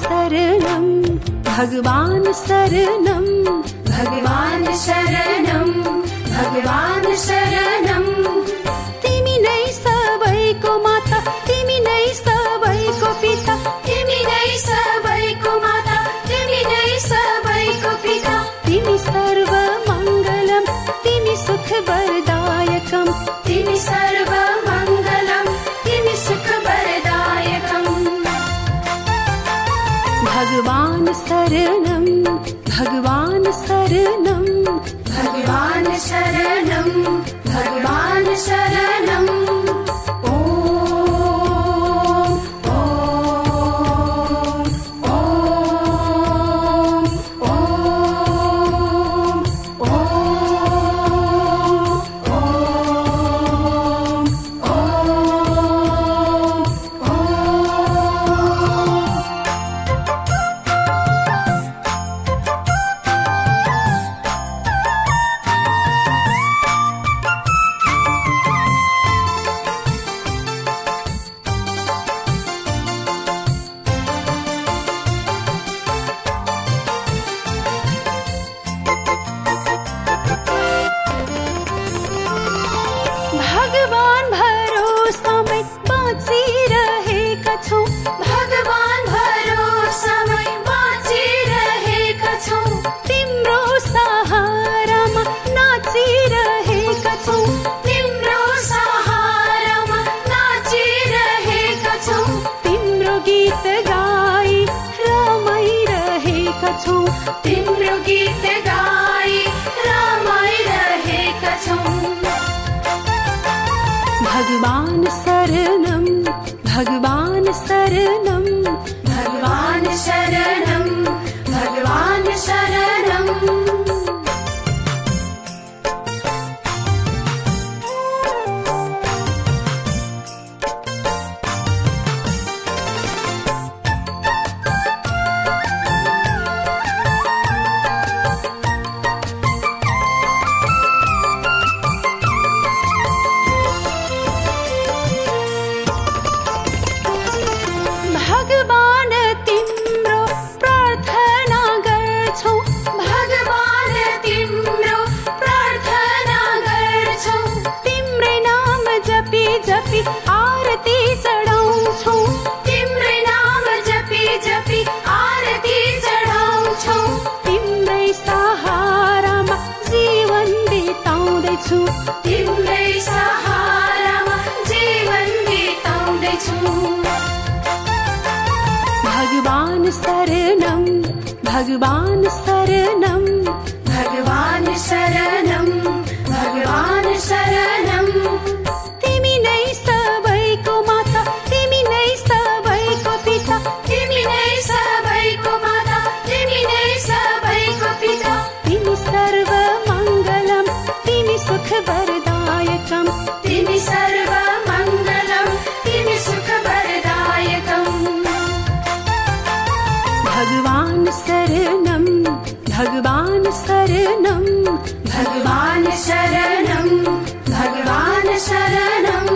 शरणं भगवान् शरणं भगवान् शरणम् शरणं भगवान् शरणं भगवान् शरण भगवान भरोसामै बाँचिरहेका छौँ। भगवान् सरना जपी आरती चढाउँछौ। तिम्रै नाम जपी जपी आरती चढाउँछौ। तिम्रै सहारामा जीवन बिताउँदैछु। तिम्रै सहारामा जीवन बिताउँदैछु। भगवान शरणम भगवान शरण भगवान् शरणं भगवान् शरणं भगवान् शरणं भगवान् शरणम्